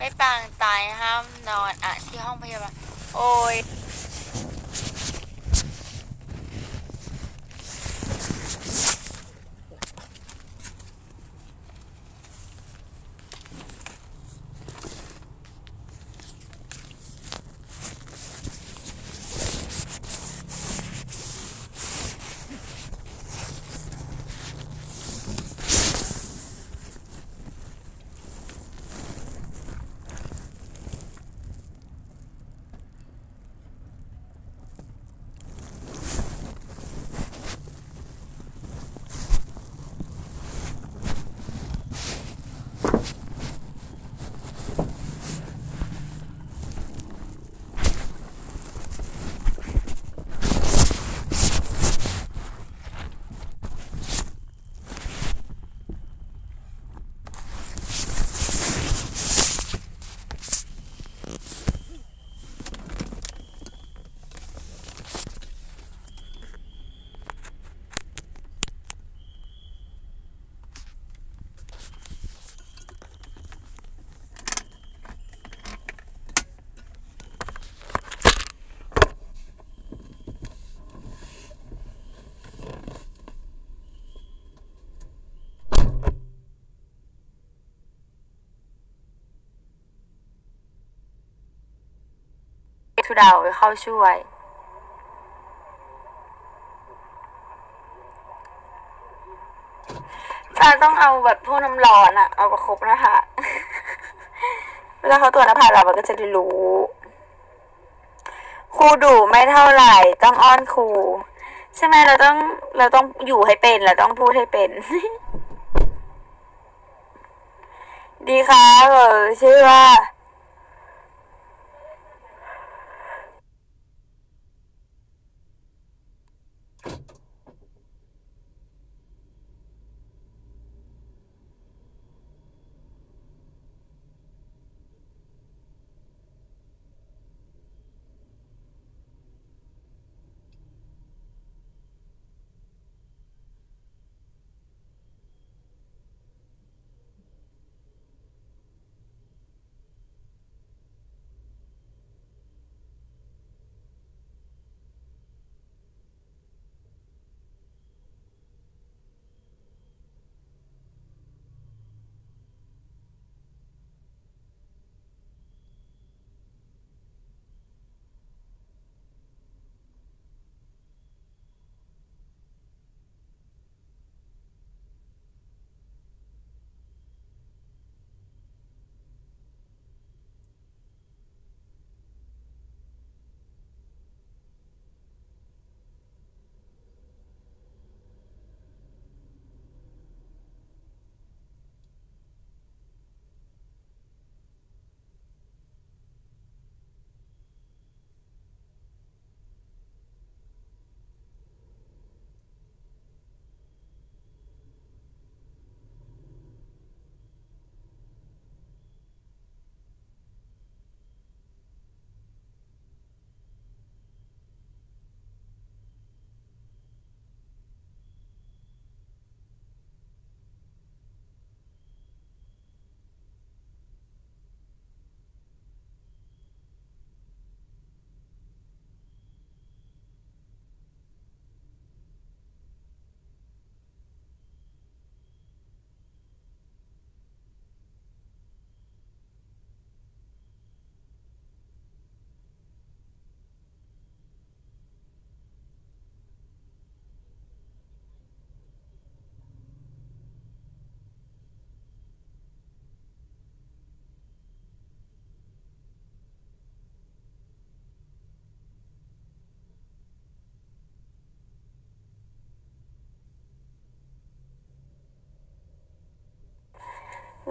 ไม่ปางตายห้ามนอนอะที่ห้องพยาบาลโอ้ย ทุดาวไปเข้าช่วยจะต้องเอาแบบพวกน้ำร้อนอะเอาประคบนะคะเวลาเขาตรวจหน้าผากเรามันก็จะได้รู้ ครูดุไม่เท่าไหร่ต้องอ้อนครู ใช่ไหมเราต้องเราต้องอยู่ให้เป็นเราต้องพูดให้เป็น ดีค่ะเออชื่อว่า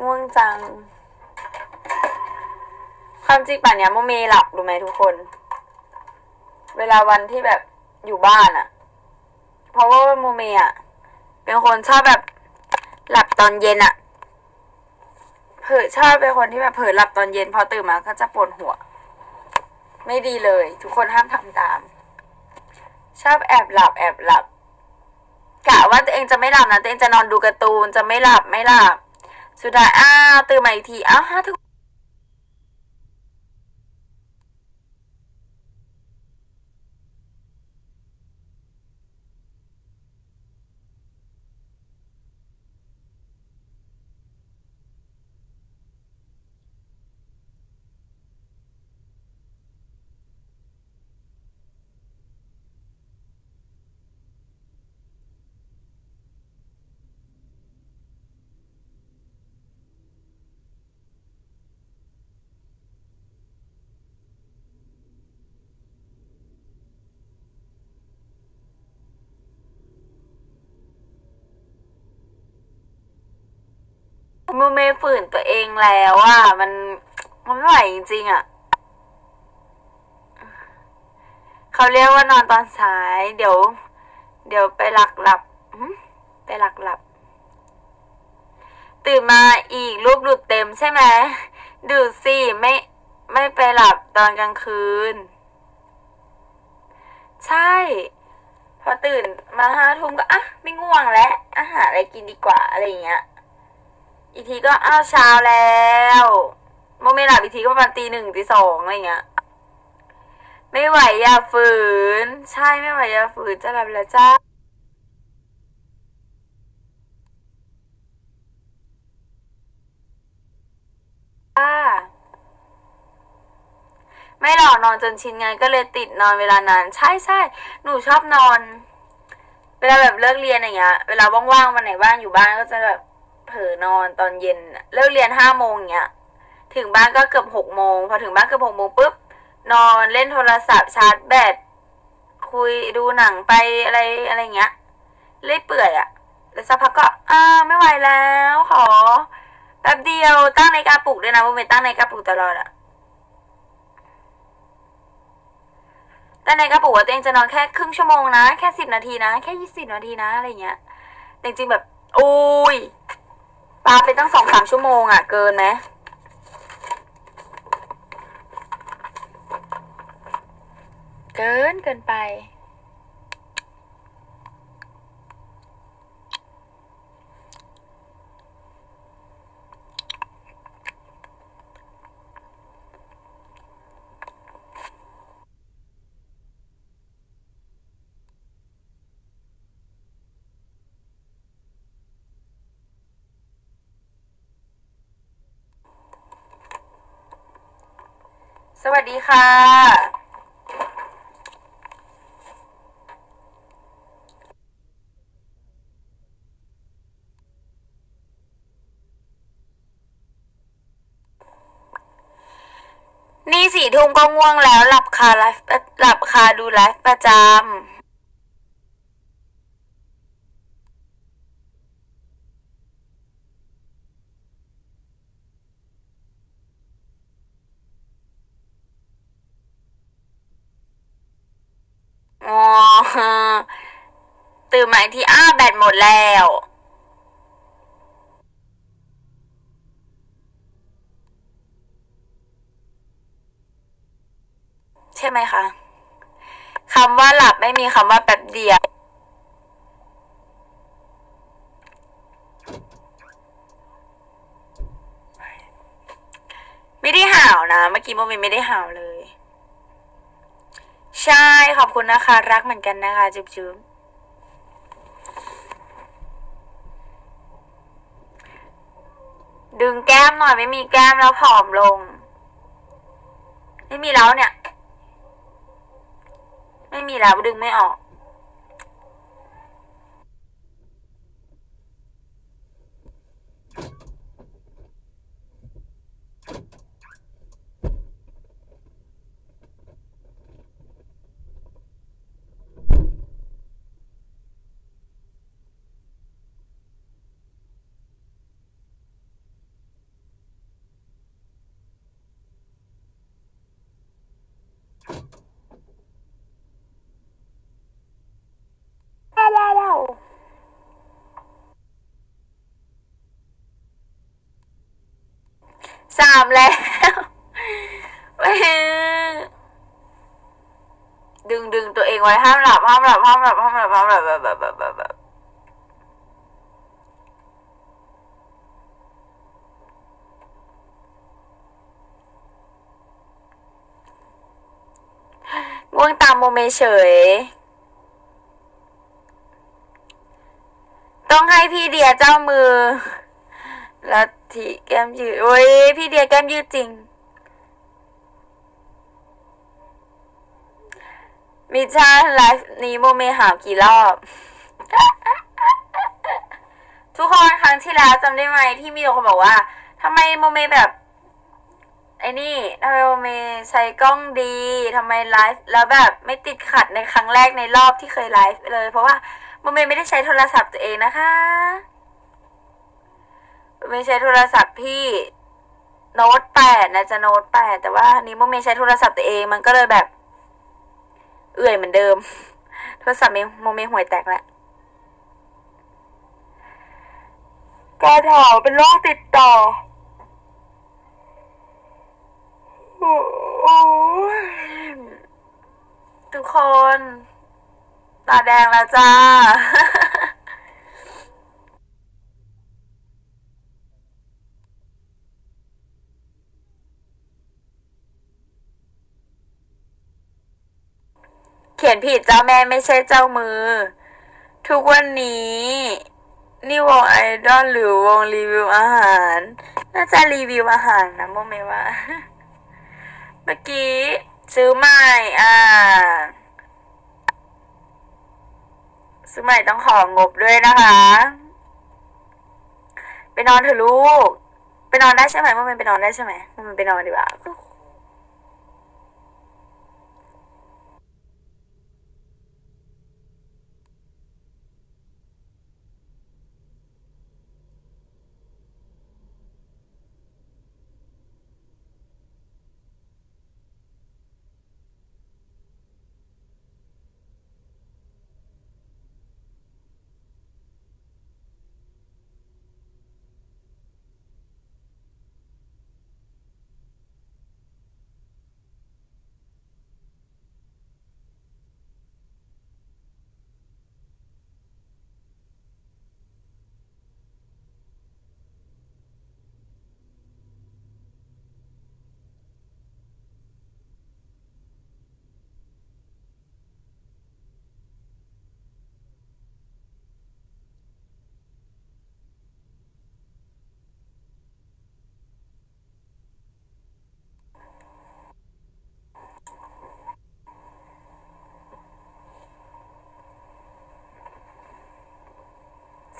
ง่วงจัง ความจริงป่านเนี้ยโมเมหลับรู้ไหมทุกคน เวลาวันที่แบบอยู่บ้านอะเพราะว่าโมเมอะเป็นคนชอบแบบหลับตอนเย็นอะเผลอชอบเป็นคนที่แบบเผลอหลับตอนเย็นพอตื่นมาก็จะปวดหัว ไม่ดีเลย ทุกคนห้ามทำตาม ชอบแอบหลับแอบหลับกะว่าตัวเองจะไม่หลับนะตัวเองจะนอนดูการ์ตูนจะไม่หลับไม่หลับ สุดท้ายอ้าวตื่นมาอีกทีอ้าวฮะทุก เมฝืนตัวเองแล้วอะมันมันไม่ไหวจริงๆอะเขาเรียกว่านอนตอนสาย เดี๋ยว เดี๋ยวไปหลักหลับไปหลักหลับ ตื่นมาอีกลูกดูดเต็มใช่ไหมดูสิไม่ไม่ไปหลับตอนกลางคืน ใช่ พอตื่นมาห้าทุ่มก็อะไม่ง่วงแล้วอาหารอะไรกินดีกว่าอะไรอย่างเงี้ย อีกทีก็อ้าวเช้าแล้วโมเมหลับอีกทีก็ประมาณตีหนึ่งตีสองอะไรเงี้ย ไม่ไหวอย่าฝืน ใช่ไม่ไหวอย่าฝืนจะหลับแล้วจ้าไม่หรอกนอนจนชินไงก็เลยติดนอนเวลานานใช่ใช่หนูชอบนอน เวลาแบบเลิกเรียนอย่างเงี้ย เวลาว่างๆวันไหนว่างอยู่บ้านก็จะแบบ เผลอนอนตอนเย็นเลิกเรียนห้าโมงเงี้ยถึงบ้านก็เกือบหกโมงพอถึงบ้านเกือบหกโมงปุ๊บนอนเล่นโทรศัพท์ชาร์จแบตคุยดูหนังไปอะไรอะไรเงี้ยเล่ยเปื่อยอะแล้วสักพักก็อ่าไม่ไหวแล้วขอแป๊บเดียวตั้งในกาปลุกด้วยนะโมเมตั้งในกาปลุกตลอดอะแต่ในกระปุกว่าตัวเองจะนอนแค่ครึ่งชั่วโมงนะ แค่สิบนาทีนะ แค่ยี่สิบนาทีนะ อะไรเงี้ย จริงๆแบบอุ้ย ปลาไปตั้งสองสามชั่วโมงอะ่ะ เกินไหมเกินเกินไป สวัสดีค่ะ นี่สี่ทุ่มก็ง่วงแล้วหลับคาไลฟ์หลับคาดูไลฟ์ประจำ ตื่นมาที่อ้าแบตหมดแล้ว ใช่ไหมคะคำว่าหลับไม่มีคำว่าแป๊บเดียวไม่ได้ห่าวนะ เมื่อกี้โมเมไม่ได้ห่าวเลย ใช่ ขอบคุณนะคะ รักเหมือนกันนะคะ จุ๊บจุ๊บ ดึงแก้มหน่อยไม่มีแก้มแล้วผอมลง ไม่มีแล้วเนี่ย ไม่มีแล้วดึงไม่ออก สามแล้วดึงดึงตัวเองไว้ห้ามหลับห้ามหลับห้ามหลับห้ามหลับห้ามหลับแบบแบบแบบแบบแบบง่วงตามโมเมเฉย ต้องให้พี่เดียเจ้ามือลัท ธิแก้มยืดโอ้ยพี่เดียแก้มยืดจริง มิชาไลฟ์นี้โมเมหาวกี่รอบ ทุกคนครั้งที่แล้วจำได้ไหมที่มีคนบอกว่าทำไมโมเมแบบไอ้นี่ทำไมโมเมใช้กล้องดีทำไมไลฟ์แล้วแบบไม่ติดขัดในครั้งแรกในรอบที่เคยไลฟ์เลย เพราะว่าโมเมไม่ได้ใช้โทรศัพท์ตัวเองนะคะ ไม่ใช่โทรศัพท์พี่โน้ตแปดนะจะโน้ตแปดแต่ว่าอันนี้โมเมใช้โทรศัพท์ตัวเองมันก็เลยแบบ เอื่อยเหมือนเดิม โทรศัพท์โมเมห่วยแตกแล้วการถาวเป็นโรคติดต่อทุกคน ตาแดงแล้วจ้า เขียนผิดเจ้าแม่ไม่ใช่เจ้ามือ ทุกวันนี้ นี่วงไอดอลหรือวงรีวิวอาหาร น่าจะรีวิวอาหารนะโมเมว่า เมื่อกี้ซื้อใหม่อ่าซื้อใหม่ต้องของบด้วยนะคะ ไปนอนเถอะลูก ไปนอนได้ใช่ไหมโมเมไปนอนได้ใช่ไหมโมเมไปนอนดีกว่า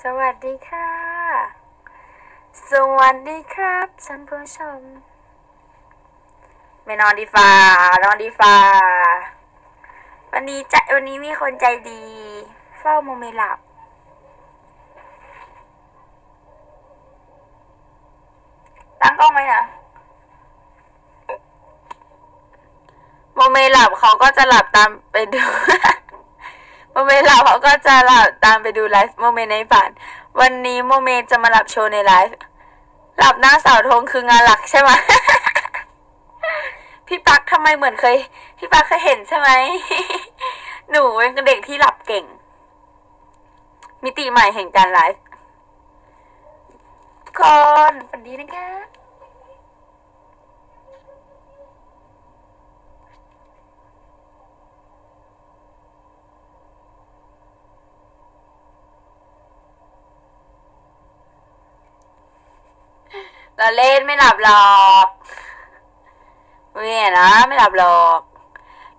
สวัสดีค่ะ สวัสดีครับท่านผู้ชม ไม่นอนดีฟ้านอนดีฟ้า วันนี้จะวันนี้มีคนใจดี เฝ้าโมเมหลับ ตั้งกล้องไหมนะโมเมหลับเขาก็จะหลับตามไปดู โมเมหลับเขาก็จะหลับตามไปดูไลฟ์โมเมในฝัน วันนี้โมเมจะมาหลับโชว์ในไลฟ์หลับหน้าเสาธงคืองานหลักใช่ไหมพี่ปักทำไมเหมือนเคย พี่ปักเคยเห็นใช่ไหมหนูเป็นเด็กที่หลับเก่ง มิติใหม่แห่งการไลฟ์ทุกคนฝันดีนะคะ เราเล่นไม่หลับหรอกเนี่ยนะ ไม่หลับหรอก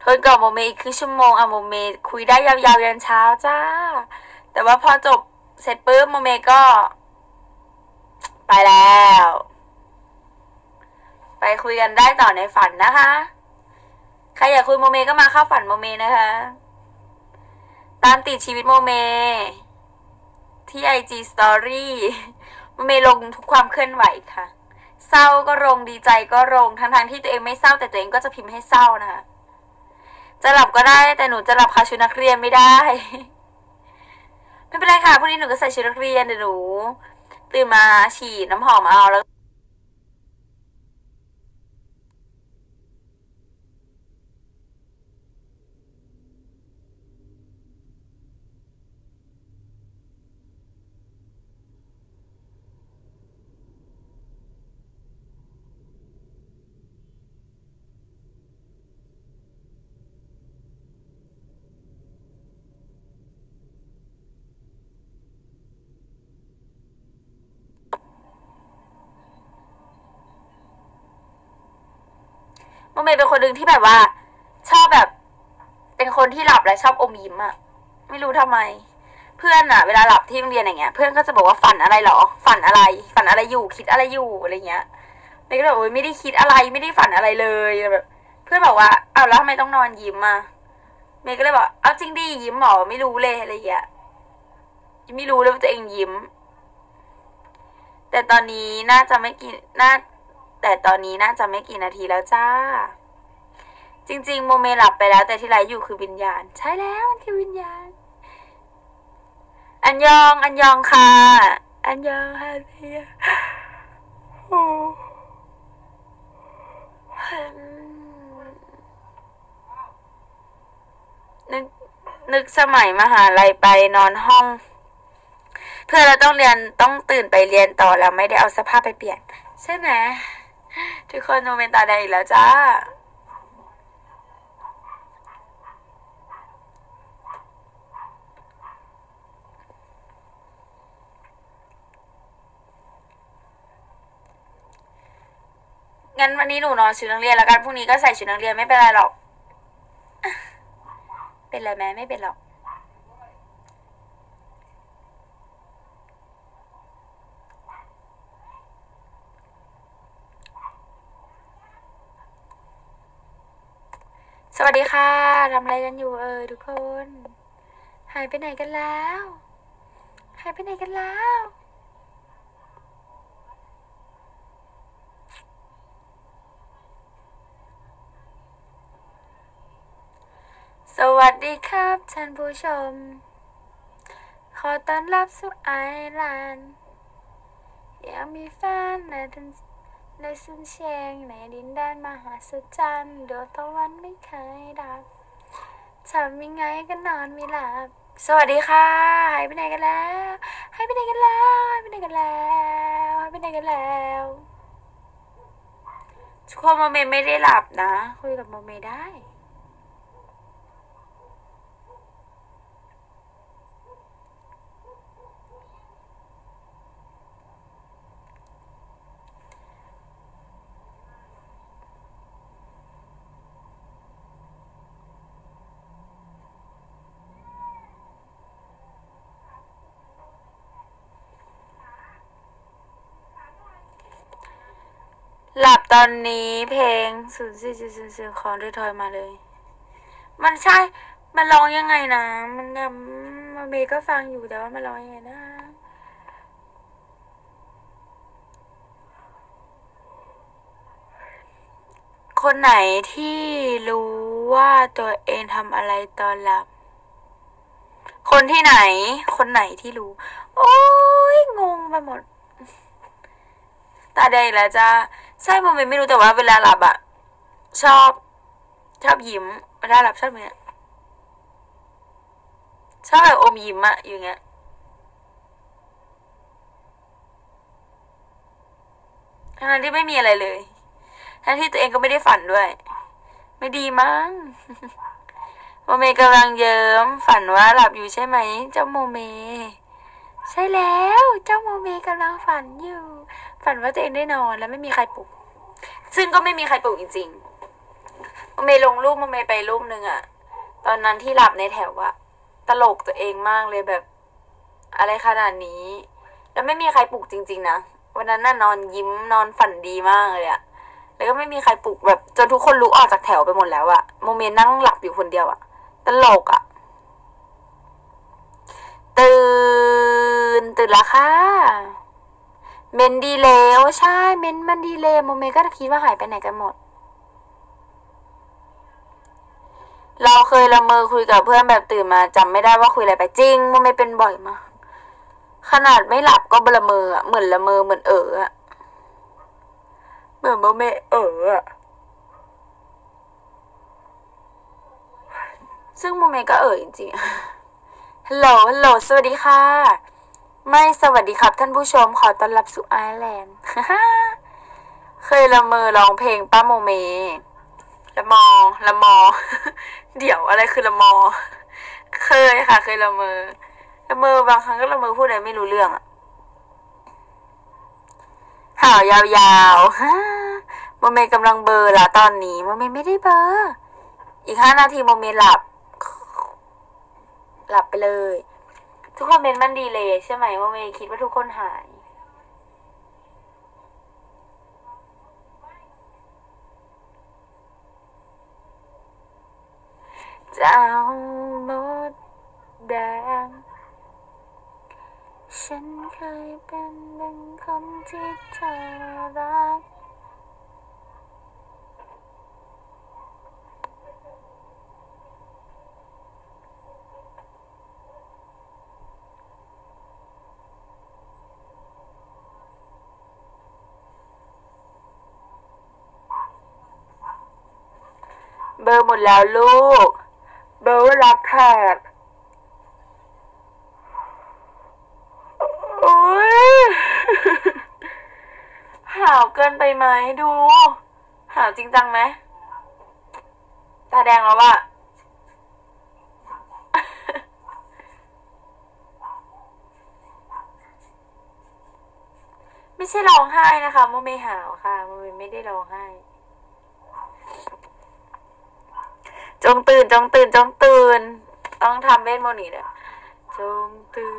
ทนกับโมเมอีกครึ่งชั่วโมงอะโมเมคุยได้ยาวๆยันเช้าจ้า แต่ว่าพอจบเสร็จปุ๊บโมเมก็ ไปแล้ว ไปคุยกันได้ต่อในฝันนะคะ ใครอยากคุยโมเมก็มาเข้าฝันโมเมนะคะ ตามติดชีวิตโมเม ที่ IG story โมเมลงทุกความเคลื่อนไหวค่ะ เศร้าก็ลงดีใจก็ลงทั้ง ๆ ที่ตัวเองไม่เศร้าแต่ตัวเองก็จะพิมพ์ให้เศร้านะคะจะหลับก็ได้แต่หนูจะหลับคาชุดนักเรียนไม่ได้ ไม่เป็นไรค่ะพรุ่งนี้หนูก็ใส่ชุดนักเรียนเดี๋ยวหนูตื่นมาฉีดน้ำหอมเอาแล้ว โมเมเป็นคนหนึ่งที่แบบว่า ชอบแบบ เป็นคนที่หลับและชอบอมยิ้มอะไม่รู้ทำไม เพื่อนอะเวลาหลับที่โรงเรียนอย่างเงี้ย เพื่อนก็จะบอกว่าฝันอะไรเหรอ ฝันอะไร ฝันอะไรอยู่ คิดอะไรอยู่อะไรเงี้ยเมย์ก็แบบโอ๊ยไม่ได้คิดอะไรไม่ได้ฝันอะไรเลยแบบ เพื่อนบอกว่าเอาแล้วทำไมต้องนอนยิ้มอะเมย์ก็เลยบอกเอาจริงดิยิ้มหรอไม่รู้เลยอะไรเงี้ยไม่รู้เลยว่าตัวเองยิ้ม แต่ตอนนี้น่าจะไม่กี่น่า แต่ตอนนี้น่าจะไม่กี่นาทีแล้วจ้า จริง ๆ โมเมหลับไปแล้วแต่ที่ไรอยู่คือวิญญาณ ใช่แล้วมันคือวิญญาณ อันยอง อันยองค่ะ อันยองค่ะเพียโอ้นึกนึกสมัยมหาลัยไปนอนห้อง เพื่อเราต้องเรียนต้องตื่นไปเรียนต่อแล้วไม่ได้เอาสภาพไปเปลี่ยน ใช่ไหม ทุกคนโมเมนตาแดงอีกแล้วจ้า งั้นวันนี้หนูนอนชุดนักเรียนแล้วกันพรุ่งนี้ก็ใส่ชุดนักเรียนไม่เป็นไรหรอก เป็นไรไหมไม่เป็นหรอก สวัสดีค่ะทำอะไรกันอยู่เออทุกคน หายไปไหนกันแล้ว หายไปไหนกันแล้ว สวัสดีครับท่านผู้ชม ขอต้อนรับสู่ไอร์แลนด์อยากมีแฟนในดิน โดยสุนเชียงในดินแดนมหาสจรรย์ดวงตะวันไม่เคยดับทำยังไงก็นอนไม่หลับ สวัสดีค่ะ หายไปไหนกันแล้ว หายไปไหนกันแล้ว หายไปไหนกันแล้ว หายไปไหนกันแล้วทุกคนโมเมไม่ได้หลับนะ คุยกับโมเมได้ ตอนนี้เพลงศูนย์สี่ศูนย์ศูนย์ของด้วยทอยมาเลย มันใช่ มันร้องยังไงนะ มันเนี่ยมันเมย์ก็ฟังอยู่แต่ว่ามันร้องยังไงนะคนไหนที่รู้ว่าตัวเองทำอะไรตอนหลับ คนที่ไหน คนไหนที่รู้ โอ้ยงงไปหมด ตาแดงแล้วจ้า ใช่โมเมนต์ไม่รู้แต่ว่าเวลาหลับอะชอบ ชอบยิ้มเวลาหลับชอบอย่างเงี้ยชอบแบบอมยิ้มอะอยู่เงี้ยทั้งที่ไม่มีอะไรเลยทั้งที่ตัวเองก็ไม่ได้ฝันด้วย ไม่ดีมั้งโมเมกำลังเยิ้มฝันว่าหลับอยู่ใช่ไหม เจ้าโมเม ใช่แล้วเจ้าโมเมกำลังฝันอยู่ ฝันว่าตัวเองได้นอนแล้วไม่มีใครปลุก ซึ่งก็ไม่มีใครปลุกจริงๆโมเมลงรูปโมเมไปรูปหนึ่งอะตอนนั้นที่หลับในแถวอะตลกตัวเองมากเลยแบบ อะไรขนาดนี้ แล้วไม่มีใครปลุกจริง ๆนะวันนั้นน่ะนอนยิ้มนอนฝันดีมากเลยอะแล้วก็ไม่มีใครปลุกแบบจนทุกคนลุกออกจากแถวไปหมดแล้วอะโมเมนั่งหลับอยู่คนเดียวอะตลกอะ ตื่น ตื่นแล้วค่ะ เมนดีแล้วใช่ เมนมันดีเลยโมเมก็คิดว่าหายไปไหนกันหมด เราเคยละเมอคุยกับเพื่อนแบบตื่นมาจำไม่ได้ว่าคุยอะไรไปจริงโมเมเป็นบ่อยมากขนาดไม่หลับก็แบบละเมอเหมือนละเมอเหมือนเอ๋ออะเหมือนโมเมเอ๋ออะซึ่งโมเมก็เอ๋อจริงๆ ฮัลโหลฮัลโหลสวัสดีค่ะ ไม่สวัสดีครับท่านผู้ชมขอต้อนรับสู่ island เคยละเมอร้องเพลงป้าโมเมละมอละมอ เดี๋ยวอะไรคือละมอ เคยค่ะ เคยละเมอละเมอบางครั้งก็ละเมอพูดอะไรไม่รู้เรื่องอะหาวยาวๆฮะโมเมกำลังเบลอละตอนนี้โมเมไม่ได้เบลอ อีกห้านาทีโมเมหลับ หลับไปเลย ทุกคอมเมนต์มันดีเลยใช่ไหมโมเมคิดว่าทุกคนหาย เจ้ามดแดง ฉันเคยเป็นดังคนที่เธอรัก เบอร์หมดแล้วลูก เบอร์รับแขกโอ้ยหาวเกินไปไหมดู หาวจริงจังไหมตาแดงแล้วอะไม่ใช่ร้องไห้นะคะโมไม่หาวค่ะโมไม่ได้ร้องไห้ จงตื่นจงตื่นจงตื่น ต้องทำเวทมนต์นี้ด้วยจงตื่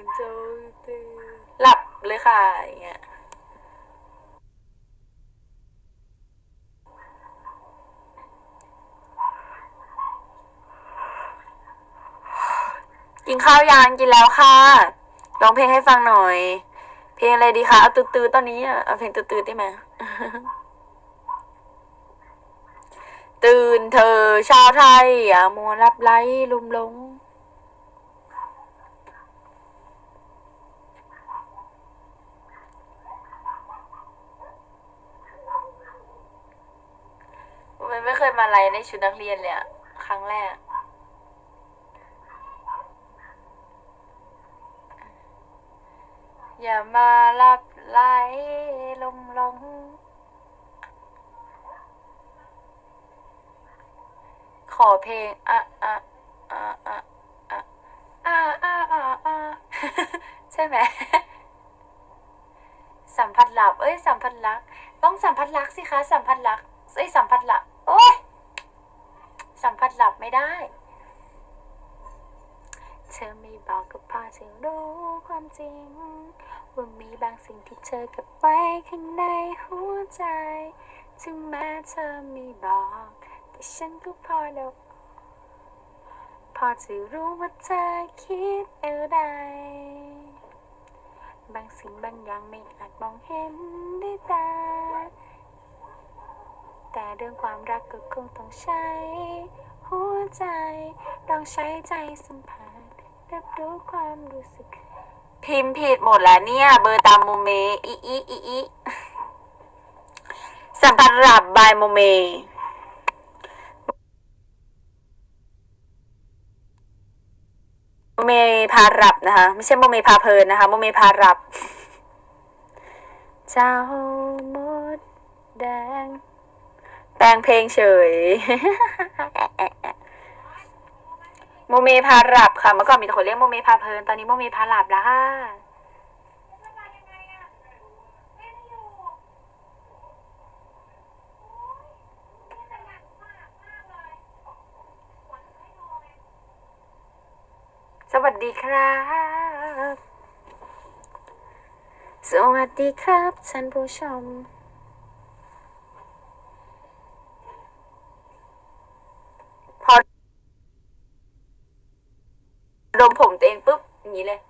นจงตื่น หลับเลยค่ะอย่างเงี้ยกินข้าวยางกินแล้วค่ะร้องเพลงให้ฟังหน่อย เพลงอะไรดีคะเอาตื้อๆตอนนี้อะเอาเพลงตื้อๆได้ไหม ตื่นเธอชาวไทยอย่ามัวรับไหลลุ่มลง มันไม่เคยมาไลในชุดนักเรียนเลยอะครั้งแรก อย่ามารับไหลลมลง ขอเพลงอะอะอะอะอะอะอะอะอะใช่ไหมสัมผัสหลับ เอ้ย สัมผัสรัก ต้องสัมผัสรักสิคะ สัมผัสรัก เอ้ย สัมผัสหลับ โอ้ยสัมผัสหลับไม่ได้ เธอไม่บอกก็พอจะรู้ความจริง ว่ามีบางสิ่งที่เธอเก็บไว้ข้างในหัวใจ ถึงแม้เธอไม่บอก แต่ฉันก็พอเดาพอจะรู้ว่าเธอคิดอะไร บางสิ่งบางอย่างไม่อาจมองเห็นด้วยตา แต่เรื่องความรักก็คงต้องใช้ หัวใจต้องใช้ใจสัมผัสรับรู้ความรู้สึก พิมพ์ผิดหมดแล้วเนี่ย เบลอตามโมเม อีอีอีอีสัมผัสหลับบายโมเม โม เมพาหลับนะคะ ไม่ใช่โมเมพาเพลินนะคะโมเมพาหลับ เจ้ามดแดงแปลงเพลงเฉยโมเมพาหลับค่ะเมื่อก่อนมีแต่คนเรียกโมเมพาเพลินตอนนี้โมเมพาหลับแล้วค่ะ สวัสดีครับ สวัสดีครับท่านผู้ชม พอดมผมตัวเองปุ๊บอย่างนี้เลย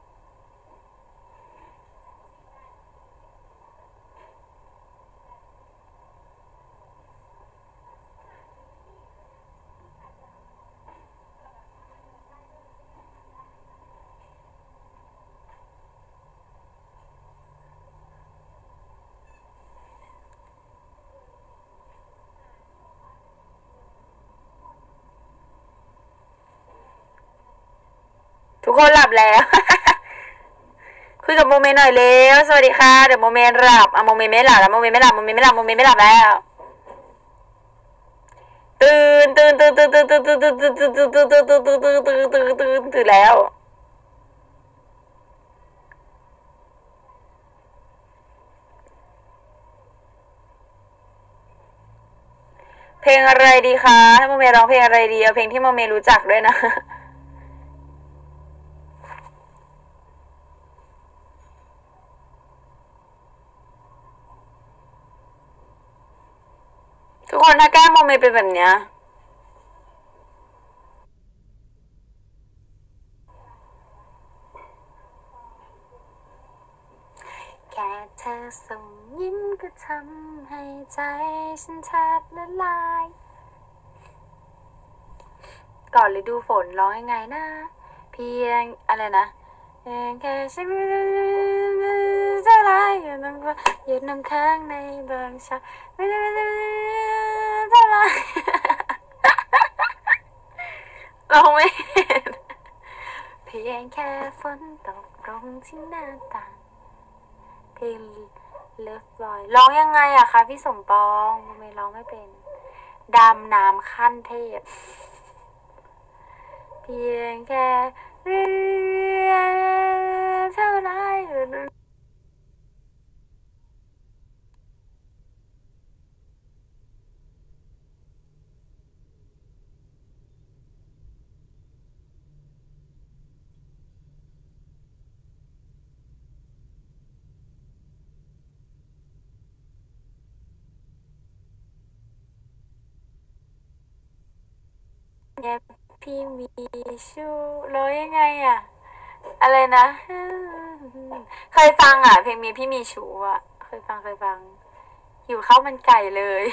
ทุกคนหลับแล้วคุยกับโมเมหน่อยเร็วสวัสดีค่ะเดี๋ยวโมเมนหลับอะโมเมนไม่หลับแล้วโมเมนไม่หลับโมเมนไม่หลับโมเมนไม่หลับแล้วตื่นตื่นตื่นตื่นตื่นตื่นตื่นตื่นตื่นตื่นตื่นตื่นตื่นตื่นตื่นตื่นตื่นตื่นตื่นแล้วเพลงอะไรดีคะให้โมเมร้องเพลงอะไรดีเอาเพลงที่โมเมรู้จักด้วยนะ ทุกคนถ้าแก้มโมเมเป็นแบบเนี้ยแค่เธอส่งยิ้มก็ทำให้ใจฉันแทบละลาย ก่อนเลยดูฝนร้องยังไงนะ เพียงอะไรนะ แค่ฉันจะลายอยู่น้ำก็หยุดน้ำค้างในบางชาไม่ได้ไม่ได้จะลายร้องไม่เห็นเพียงแค่ฝนตกลงที่หน้าต่างเพลงเลิฟบอยร้องยังไงอะคะพี่สมปองไม่ร้องไม่เป็นดำน้ำขั้นเทพ เพียงแค่ เรือเท่าไรเนี่ยพี่มีชูร้ อะไรนะ เคยฟังอะ เพลงมีพี่มีชูอะ เคยฟังเคยฟังหิวข้าวมันไก่เลย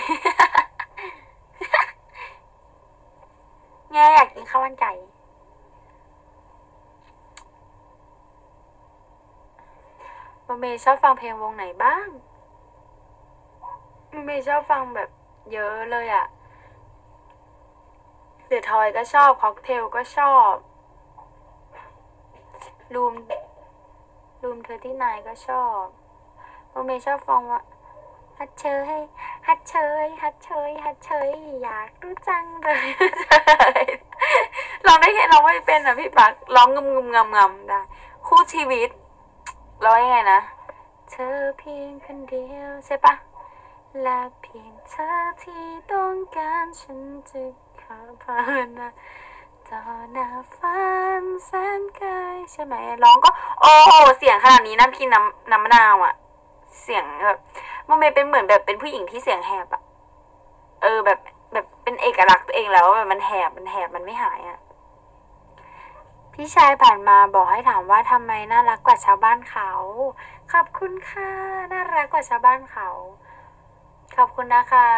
ไงอยากกินข้าวมันไก่โมเมย์ชอบฟังเพลงวงไหนบ้างโมเมย์ชอบฟังแบบเยอะเลยอะ The Toys ก็ชอบค็อกเทลก็ชอบ Room Room Thirty Nine ก็ชอบโมเมชอบฟังว่าฮัดเชยฮัดเชยฮัดเชยฮัดเชยอยากรู้จังเลยลองได้แค่ร้องไม่เป็นอะพี่ปักร้องงึมงึมงำงำได้คู่ชีวิตร้องยังไงนะ เธอเพียงคนเดียวใช่ปะและเพียงเธอที่ต้องการฉันจะขอภาวนา ต่อหน้าฝันแสนไกลใช่ไหมร้องก็ โอ้โหเสียงขนาดนี้น้ำพี่น้ำน้ำมะนาวอะเสียงแบบมันเป็นเหมือนแบบเป็นผู้หญิงที่เสียงแหบอะเออแบบแบบเป็นเอกลักษณ์ตัวเองแล้วแบบมันแหบมันแหบมันไม่หายอะพี่ชายผ่านมาบอกให้ถามว่าทำไมน่ารักกว่าชาวบ้านเขาขอบคุณค่ะน่ารักกว่าชาวบ้านเขาขอบคุณนะคะ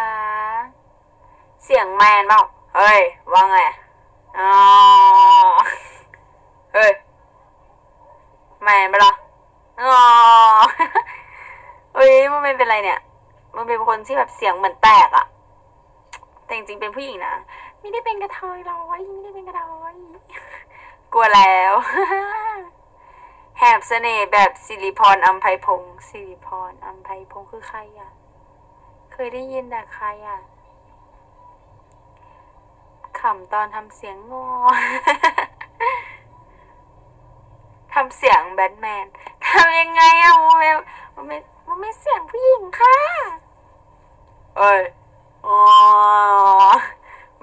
เสียงแมนเปล่าเฮ้ยว่าไง อ๋อเฮ้ยแมนไปะละอ๋อเฮ้ยมันเป็นไรเนี่ยมันเป็นคนที่แบบเสียงเหมือนแตกอะแต่จริงๆเป็นผู้หญิงนะไม่ได้เป็นกระเทยหรอกไม่ได้เป็นกระเทยกลัวแล้วแหบเสน่ห์แบบสิริพรอัมไพพงศ์สิริพรอัมไพพงศ์คือใครอะเคยได้ยินแต่ใครอะ ขำตอนทำเสียงงอทำเสียงแบทแมนทำยังไงอะโมเมโมเมโมเมเสียงผู้หญิงค่ะเอ้ยอ๋อ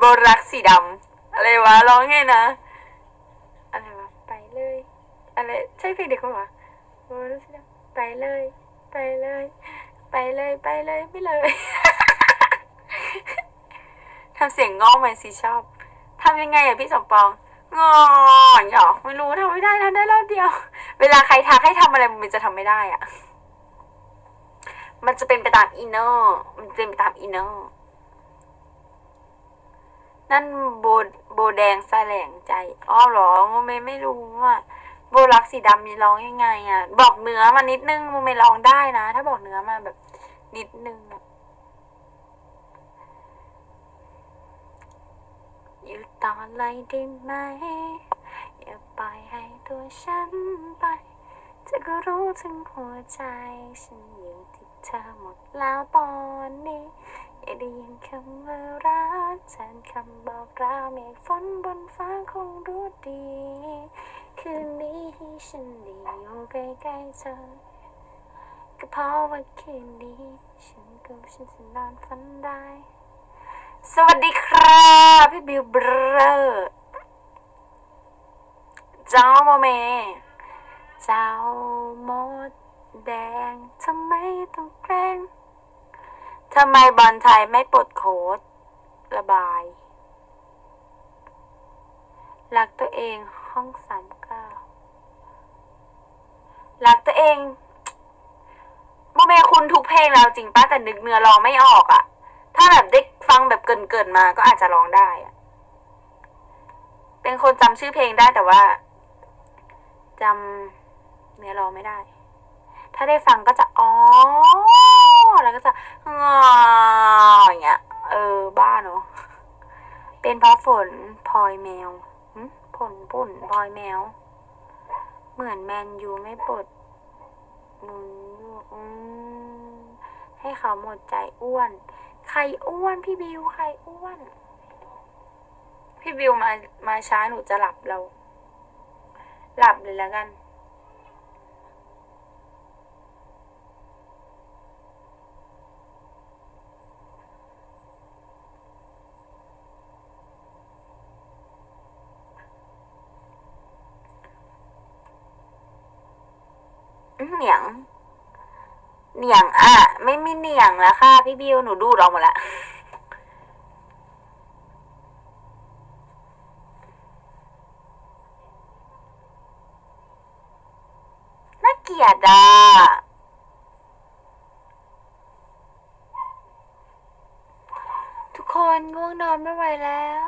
บรักสีดำอะไรวะร้องไงนะ อะไรวะ ไปเลย อะไร ใช่เพลงเด็กปะวะบรักสีดำไปเลย ไปเลย ไปเลย ไปเลยไปเลย ทำเสียงงอเหมือนสีชอบทำยังไงอะพี่สมปองงออย่างเงี้ยหรอไม่รู้ทำไม่ได้ทำได้รอบเดียว เวลาใครทักให้ทำอะไรมันจะทำไม่ได้อะมันจะเป็นไปตาม inner มันจะเป็นไปตาม inner นั่นโบโบแดงแสลงใจอ้อหรอโมเมไม่รู้อะโบรักสีดำนี่ร้องยังไงอะบอกเนื้อมานิดนึงโมเมร้องได้นะ ถ้าบอกเนื้อมาแบบนิดนึงอะ หยุดตอเลยได้ไหม อย่าปล่อยให้ตัวฉันไปเธอก็รู้ถึงหัวใจ ฉันอยู่ที่เธอหมดแล้วตอนนี้ อย่าได้ยินคำว่ารักแทนคำบอกราเมฆฝนบนฟ้าคงรู้ดี คืนนี้ให้ฉันได้อยู่ใกล้ๆเธอ ก็เพราะว่าคืนนี้ ฉันกับฉันจะนอนฝันได้ สวัสดีครับพี่บิวเบรอเจ้าโมเม เจ้ามดแดงทำไมต้องแกล้งทำไมบอลไทยไม่ปลดโค้ดระบายรักตัวเองห้องสามเก้ารักตัวเองโมเมคุณทุกเพลงแล้วจริงป้าแต่นึกเนื้อร้องไม่ออกอะ ถ้าแบบได้ฟังแบบเกินๆมาก็อาจจะร้องได้อะเป็นคนจำชื่อเพลงได้แต่ว่าจำเนื้อร้องไม่ได้ ถ้าได้ฟังก็จะอ๋อแล้วก็จะงออย่างเงี้ย เออ บ้าเนาะเป็นเพราะฝนพลอยแมวผลปุ่นพลอยแมว เหมือนแมนยูไม่ปลดมุนยูให้เขาหมดใจอ้วน ใครอ้วนพี่บิวใครอ้วน พี่บิวมามาช้าหนูจะหลับเรา หลับเลยแล้วกันเหนียง เหนียงอะ ไม่มีเหนียงแล้วค่ะ พี่บิวหนูดูดออกหมดละน่าเกลียดอะทุกคนง่วงนอนไม่ไหวแล้ว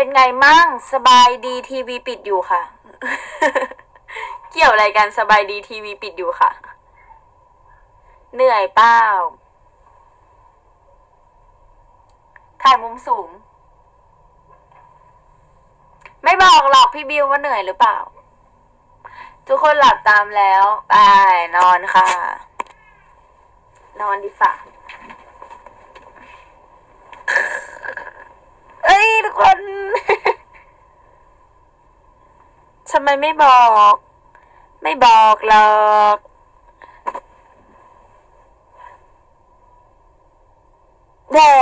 เป็นไงมั่งสบายดีทีวีปิดอยู่ค่ะ เกี่ยวอะไรกันสบายดีทีวีปิดอยู่ค่ะ เหนื่อยเปล่าถ่ายมุมสูง ไม่บอกหรอกพี่บิวว่าเหนื่อยหรือเปล่า ทุกคนหลับตามแล้วไปนอนค่ะ นอนดีฝ่า เอ้ยทุกคนทำไมไม่บอก ไม่บอกหรอกแด่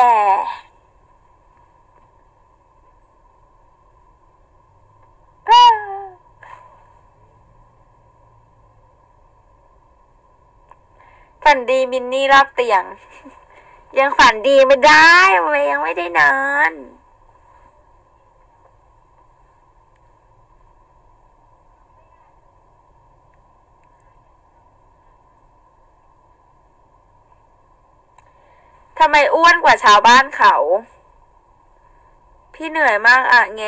ฝันดีมินนี่รอบเตียง ยังฝันดีไม่ได้ยังไม่ได้นอน ทำไมอ้วนกว่าชาวบ้านเขา พี่เหนื่อยมากอะแง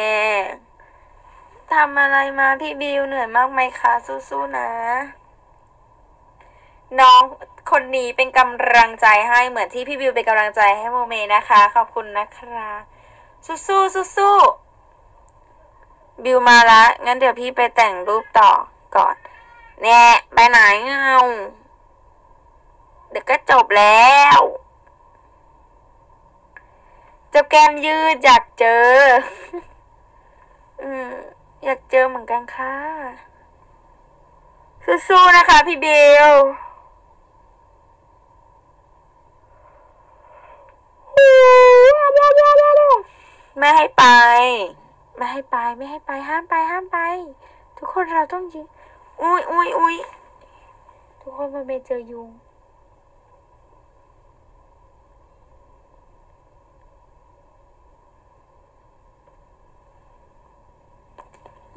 ทำอะไรมาพี่บิวเหนื่อยมากไหมคะสู้ๆนะ น้องคนนี้เป็นกำลังใจให้เหมือนที่พี่บิวเป็นกำลังใจให้โมเมนะคะ ขอบคุณนะคะสู้ๆสู้ๆบิวมาละงั้นเดี๋ยวพี่ไปแต่งรูปต่อก่อนแน่ไปไหนเงาเดี๋ยวก็จบแล้ว เจ้าแก้มยืดอยากเจอ อืมอยากเจอเหมือนกันค่ะ สู้ๆนะคะพี่เบิวไม่ให้ไป ไม่ให้ไป ไม่ให้ไป ห้ามไป ห้ามไป ทุกคนเราต้องยืนอุ้ยอุ้ยอุ้ยทุกคนมันไปเจอยุง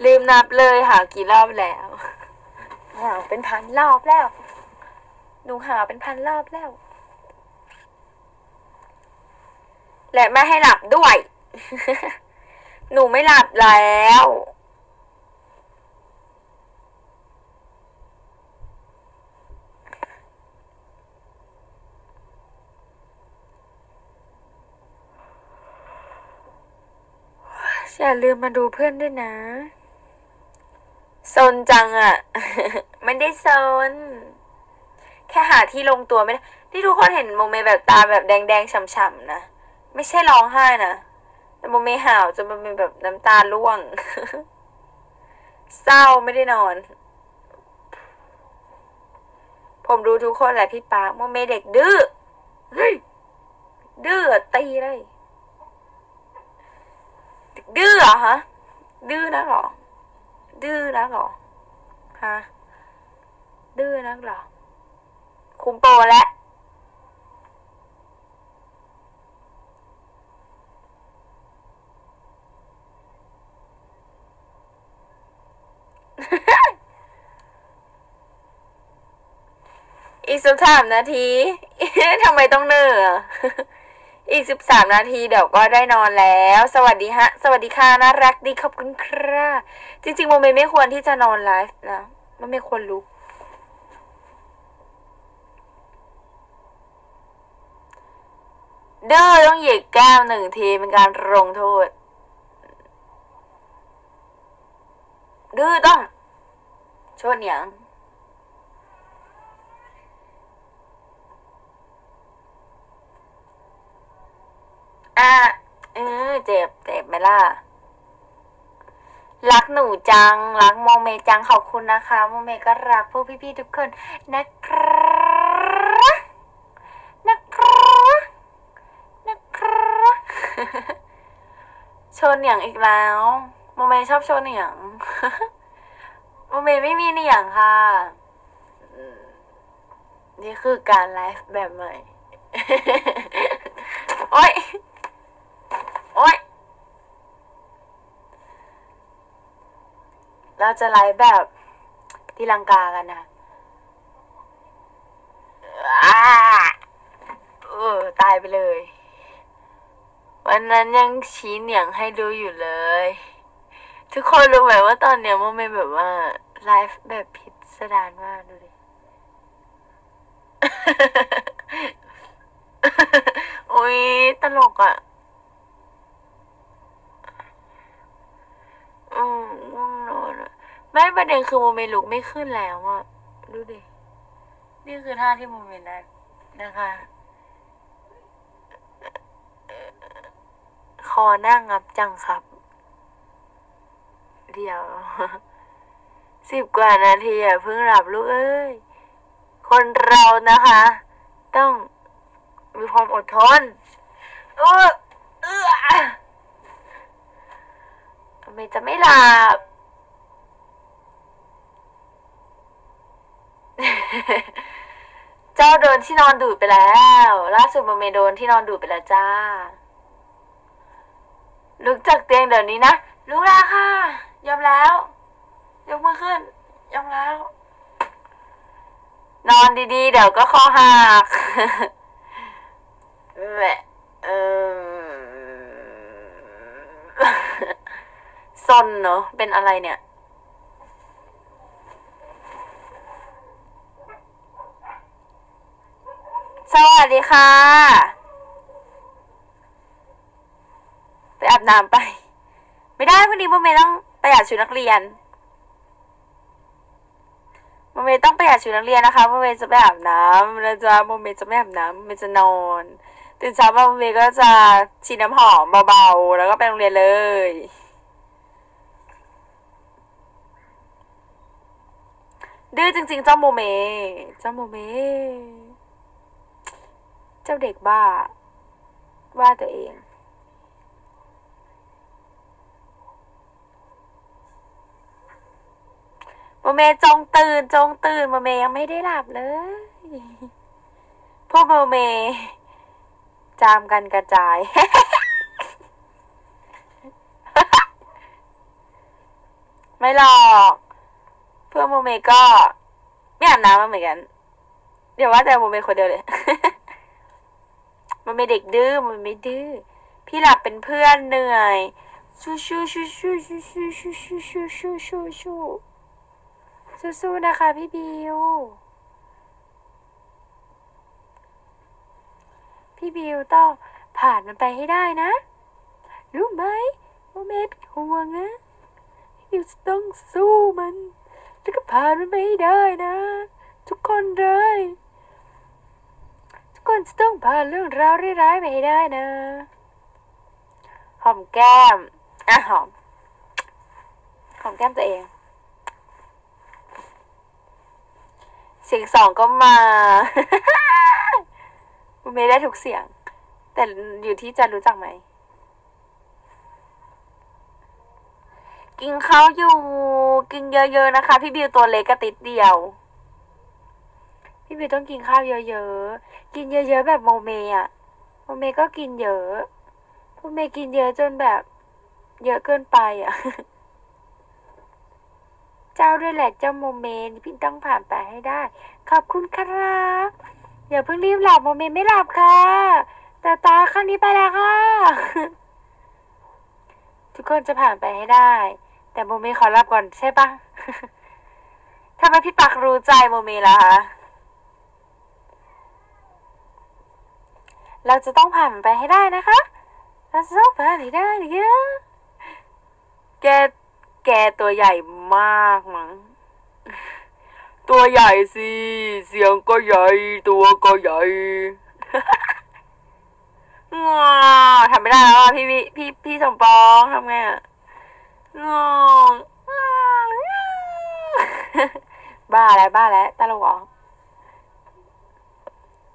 ลืมนับเลยหากี่รอบแล้วหาเป็นพันรอบแล้ว หนูหาเป็นพันรอบแล้ว และไม่ให้หลับด้วย หนูไม่หลับแล้วอย่าลืมมาดูเพื่อนด้วยนะ โซนจังอะ่ะ ไม่ได้โซน แค่หาที่ลงตัวไม่ได้ ที่ทุกคนเห็นโมเมแบบตาแบบแดงๆฉ่ำๆนะ ไม่ใช่ร้องไห้นะ แต่โมเมหาวจนมันเป็นแบบน้ำตาร่วง เศร้าไม่ได้นอน ผมรู้ทุกคนแหละพี่ปาโมเมเด็กดื้อเฮ้ยดื้อตีเลย ดื้อเหรอฮะ ดื้อนักเหรอ ดื้อนักหรอฮะดื้อนักหรอ คุมโปรแล้วอีกสักสามนาที ทำไมต้องเนอ อีกสิบสามนาทีเดี๋ยวก็ได้นอนแล้ว สวัสดีฮะ สวัสดีค่ะน่ารักดีขอบคุณครับจริงๆโมเมไม่ควรที่จะนอนไลฟ์นะมันไม่ควรลุกดื้อต้องหยิกแก้มหนึ่งทีเป็นการลงโทษ ดื้อต้องโชว์เหนียง อะเออเจ็บเจ็บไหมล่ะ รักหนูจัง รักโมเมจังขอบคุณนะคะ โมเมก็รักพวกพี่ๆทุกคนนะครับนะครับนะครับโชว์เหนียงอีกแล้ว โมเมชอบโชว์เหนียงโมเมไม่มีเหนียงค่ะนี่คือการไลฟ์แบบใหม่ โอ๊ย อ๊ยเราจะไลฟ์แบบที่ลังกากันนะอ่าเออตายไปเลย วันนั้นยังชี้เหนียงให้ดูอยู่เลย ทุกคนรู้ไหมว่าตอนเนี้ยโมเมนต์แบบว่าไลฟ์แบบผิดสดานมากดูดิโอ้ยตลกอะ อืมง่วงนอนอะไม่ประเด็นคือโมเมนต์ลุกไม่ขึ้นแล้วอะดูดิ นี่คือท่าที่โมเมนต์ได้นะคะคอหน้างับจังครับ เดี๋ยวสิบกว่านาทีอะเพิ่งหลับลูกเอ้ย คนเรานะคะ ต้องมีความอดทน เออเออำไมจะไม่หลับ เจ้าโดนที่นอนดูดไปแล้ว ล่าสุดโมเมโดนที่นอนดูดไปแล้วจ้า ลุกจากเตียงเดี๋ยวนี้นะลุกแล้วค่ะ ยอมแล้ว ยกมือขึ้น ยอมแล้ว นอนดีๆ เดี๋ยวก็คอหักแหมเออ ซอนเนอะเป็นอะไรเนี่ย สวัสดีค่ะ ไปอาบน้ำไป ไม่ได้วันนี้โมเมต้องประหยัดชุดนักเรียนโมเมต้องประหยัดชุดนักเรียนนะคะโมเมจะไปอาบน้ำแล้วจะโมเมจะไม่อาบน้ำโมเมจะนอนตื่นเช้ามาโมเมก็จะฉีดน้ำหอมเบาๆแล้วก็ไปโรงเรียนเลย ดื้อจริง ๆ เจ้าโมเม เจ้าโมเม เจ้าเด็กบ้า ว่าตัวเอง โมเมจงตื่นจงตื่นโมเมยังไม่ได้หลับเลย พวกโมเม จามกันกระจายไม่หรอก เพื่อนโมเมก็ไม่อาบน้ำมาเหมือนกัน เดี๋ยวว่าแต่โมเมคนเดียวเลยโมเมเด็กดื้อโมเมไม่ดื้อพี่หลับเป็นเพื่อนเหนื่อยชูชูชูชูชูชูชูชูชูชูชูชูสู้ๆนะคะพี่บิวพี่บิวต้องผ่านมันไปให้ได้นะ รู้ไหมโมเมเป็นห่วงนะพี่บิวจะต้องสู้มัน แล้วก็ผ่านมันไปให้ได้นะ ทุกคนเลย ทุกคนจะต้องผ่านเรื่องราวร้ายๆไปให้ได้นะ หอมแก้ม อะหอม หอมแก้มตัวเอง เสียงสองก็มาไม่ได้ทุกเสียง แต่อยู่ที่จะรู้จักไหม กินข้าวอยู่ กินเยอะๆนะคะ พี่บิวตัวเล็กกระติดเดียว พี่บิวต้องกินข้าวเยอะๆ กินเยอะๆแบบโมเมอะโมเมก็กินเยอะโมเมกินเยอะจนแบบ เยอะเกินไปอะใจจ้าด้วยแหละเจ้าโมเมพี่ต้องผ่านไปให้ได้ ขอบคุณครับอย่าเพิ่งรีบหลับโมเมไม่หลับค่ะ แต่ตาข้างนี้ไปแล้วค่ะทุกคนจะผ่านไปให้ได้ แต่โมเมขอรับก่อนใช่ปะทำไมพี่ปักรู้ใจโมเมล่ะคะเราจะต้องผ่านมันไปให้ได้นะคะเราจะต้องผ่านให้ได้เนี่ยแก แกตัวใหญ่มากมั้ง ตัวใหญ่สิ เสียงก็ใหญ่ ตัวก็ใหญ่งอทำไม่ได้แล้วอะพี่พี่พี่พี่สมปองทำไงอะ งงบ้าแล้วบ้าแล้วตลกเหรอ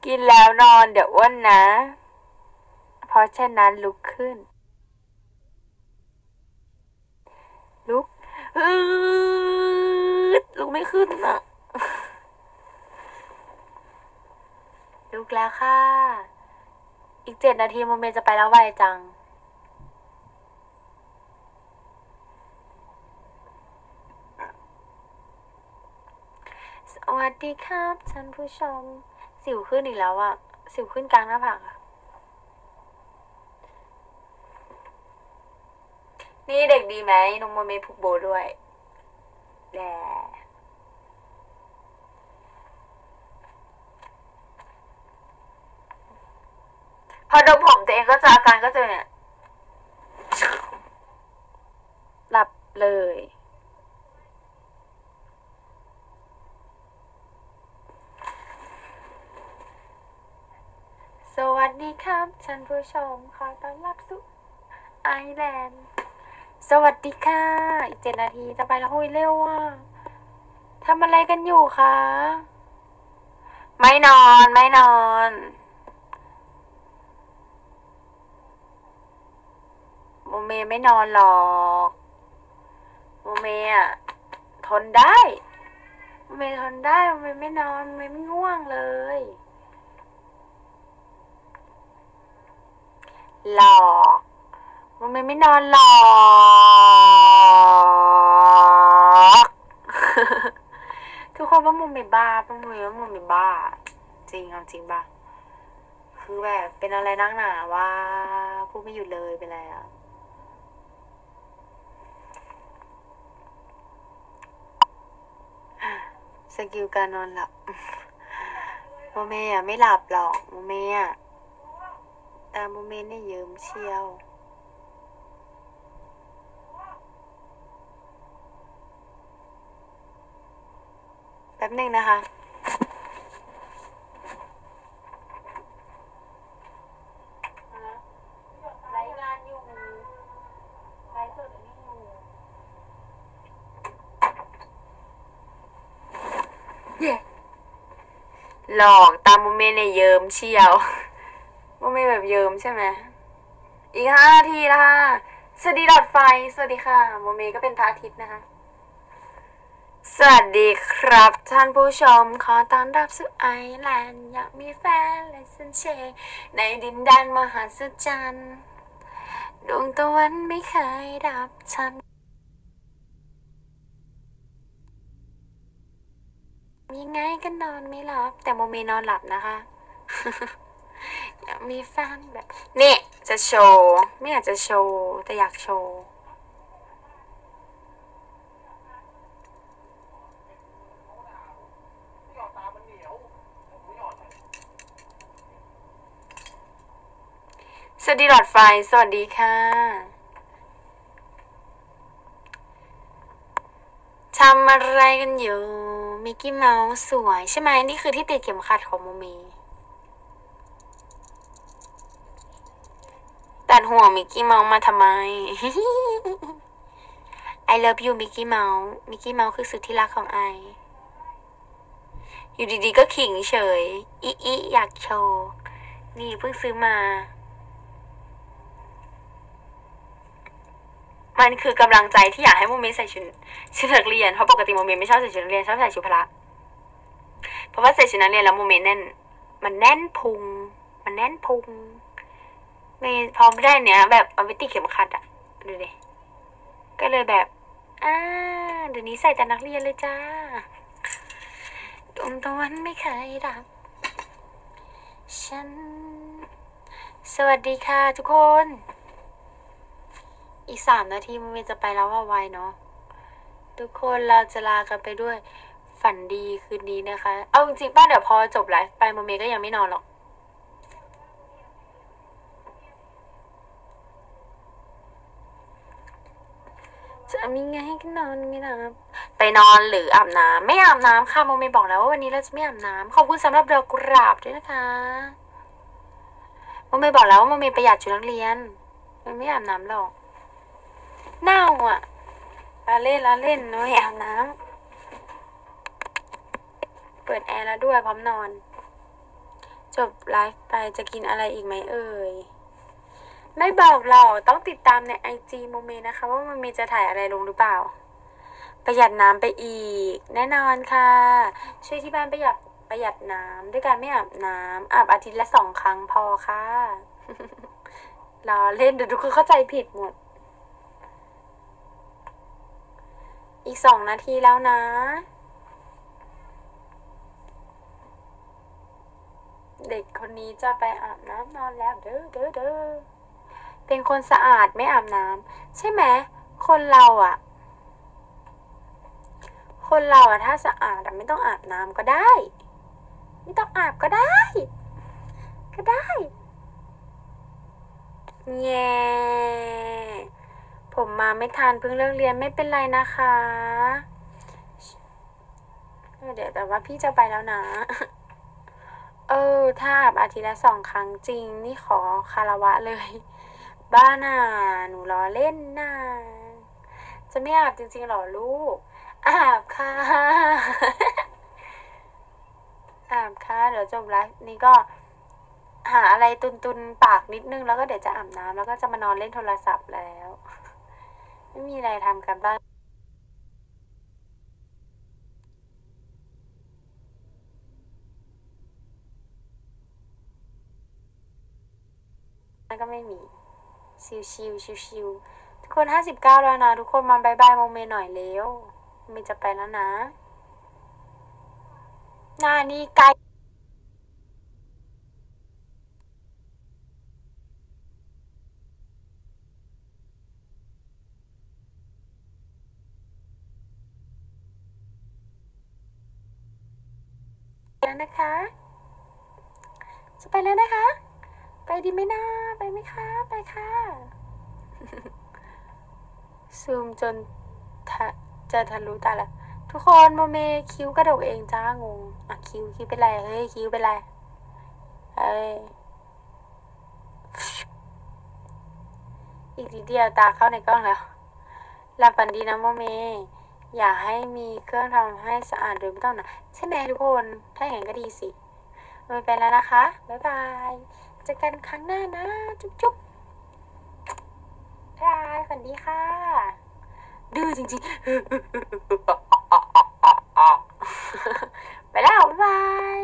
กินแล้วนอนเดี๋ยวอ้วนนะ เพราะฉะนั้นลุกขึ้น ลุกอืดลุกไม่ขึ้นอะลุกแล้วค่ะ อีกเจ็ดนาทีโมเมจะไปแล้วไวจัง สวัสดีครับท่านผู้ชม สิวขึ้นอีกแล้วอะสิวขึ้นกลางหน้าผากอะนี่เด็กดีไหมนมโมเมผูกโบด้วยแหละพอดมผมตัวเองก็จะอาการก็จะเนี่ย หลับเลย สวัสดีครับท่านผู้ชมขอต้อนรับสู่ไอแลนด์สวัสดีค่ะ อีกเจ็ดนาทีจะไปแล้วหุยเร็วอะทำอะไรกันอยู่คะ ไม่นอนไม่นอน โมเมไม่นอนหรอก โมเมอะทนได้ โมเมทนได้ โมเมไม่นอน โมเมไม่ง่วงเลย หรอกโมเมไม่นอนหรอกทุกคนว่าโมเมบ้าปะโมเมว่าโมเมบ้า จริงเอาจริงป่ะคือแบบเป็นอะไรนักหนาว่าพูดไม่หยุดเลยเป็นไรอะskill การนอนหลับโมเมอะไม่หลับหรอกโมเมอะ แต่โมเมเนี่ยเยิ้มเชียว แป๊บหนึ่งนะคะรายงานอยู่ไลฟ์สดอันนี้อยู่หลอกตามโมเมนต์เนี่ยเยิ้มเชียวโมเมนต์แบบเยิ้มใช่ไหมอีกห้านาทีนะคะ สวัสดีหลอดไฟ สวัสดีค่ะโมเมก็เป็นพระอาทิตย์นะคะ สวัสดีครับท่านผู้ชม ขอต้อนรับสู่ไอร์แลนด์อยากมีแฟนและสันเชยในดินแดนมหัศจรรย์ดวงตะวันไม่เคยดับฉันยังไงก็นอนไม่หลับ แต่โมเมนอนหลับนะคะ อยากมีแฟนแบบนี่จะโชว์ไม่อยากจะโชว์แต่อยากโชว์สวัสดีหลอดไฟ สวัสดีค่ะ ทำอะไรกันอยู่ มิกกี้เมาส์สวย ใช่ไหม นี่คือที่ติดเข็มขัดของโมเม ตัดหัวมิกกี้เมาส์มาทำไม I love you มิกกี้เมาส์มิกกี้เมาส์คือสุดที่รักของ I อยู่ดีๆก็ขิงเฉย อีอีอยากโชว์ นี่เพิ่งซื้อมา มันคือกำลังใจที่อยากให้โมเมใส่ชุดชุดนักเรียน เพราะปกติโมเมไม่ชอบใส่ชุดนักเรียนชอบใส่ชุดพละ เพราะว่าใส่ชุดนักเรียนแล้วโมเมแน่น มันแน่นพุง มันแน่นพุง ไม่พอไม่ได้เนี้ยแบบเอาไปติดเข็มขัดอะดูดิก็เลยแบบอ่าเดี๋ยวนี้ใส่แต่นักเรียนเลยจ้าดวงตะวันไม่เคยดับฉัน สวัสดีค่ะทุกคน อีกสามนาทีมันเมจะไปแล้วว่าไวเนาะทุกคนเราจะลากันไปด้วยฝันดีคืนนี้นะคะ เอาจริงๆป้าเดี๋ยวพอจบไลฟ์ไปโมเมก็ยังไม่นอนหรอก จะมีไงให้กันนอนไม่หลับไปนอนหรืออาบน้ำไม่อาบน้ำค่ะโมเมบอกแล้วว่าวันนี้เราจะไม่อาบน้ำขอบคุณสำหรับดอกกุหลาบด้วยนะคะโมเมบอกแล้วว่าโมเมประหยัดชุดนักเรียนมันไม่อาบน้ำหรอกเน่าอะลาเล่นลาเล่นไม่อาบน้ำเปิดแอร์แล้วด้วยพร้อมนอน จบไลฟ์ไปจะกินอะไรอีกไหมเอ่ย ไม่บอกเราต้องติดตามใน IG โมเมนะคะ ว่าโมเมจะถ่ายอะไรลงหรือเปล่า ประหยัดน้ำไปอีก แน่นอนค่ะ ช่วยที่บ้านประหยัดประหยัดน้ำด้วยการไม่อาบน้ำอาบอาทิตย์ละสองครั้งพอค่ะรอเล่นเดี๋ยวทุกคนเข้าใจผิดหมด อีกสองนาทีแล้วนะ เด็กคนนี้จะไปอาบน้ำนอนแล้ว เด้อเด้อเด้อ เป็นคนสะอาดไม่อาบน้ำใช่ไหมคนเราอะคนเราอะถ้าสะอาดไม่ต้องอาบน้ำก็ได้ ไม่ต้องอาบก็ได้ ก็ได้แง่ผมมาไม่ทันเพิ่งเลิกเรียนไม่เป็นไรนะคะ เดี๋ยวแต่ว่าพี่จะไปแล้วนะ เออ ถ้าอาบอาทิตย์ละสองครั้งจริง นี่ขอคารวะเลย บ้าน่ะหนูล้อเล่นน่ะจะไม่อาบจริงๆหรอลูก อาบค่ะ อาบค่ะ เดี๋ยวจบไลฟ์นี้ก็ หาอะไรตุนๆปากนิดนึงแล้วก็เดี๋ยวจะอาบน้ำแล้วก็จะมานอนเล่นโทรศัพท์แล้ว ไม่มีอะไรทำกันบ้างก็ไม่มี ชิวชิวชิวชิวๆทุกคนห้าสิบเก้าแล้วนะ ทุกคนมา bye bye โมเมหน่อยเร็วโมเมจะไปแล้วนะหน้านี่ไกลแล้วนะคะ จะไปแล้วนะคะ ไปดีไหมนะไปไหมคะ ไปค่ะ ซูมจนจะทะลุตาละทุกคนโมเมคิ้วกระดกเองจ้างงอะคิ้วคิ้วเป็นไร เฮ้ย คิ้วเป็นไรเฮ้ย อีกทีเดียวตาเข้าในกล้องแล้วหลับฝันดีนะโมเม อย่าให้มีเครื่องทำให้สะอาดโดยไม่ต้องนะใช่ไหมทุกคน ถ้าอย่างนั้นก็ดีสิโมเมไปแล้วนะคะ บ๊ายบาย เจอกันครั้งหน้านะ จุ๊บจุ๊บบายสวัสดีค่ะ ดื้อจริงๆ ไปแล้ว บ๊ายบาย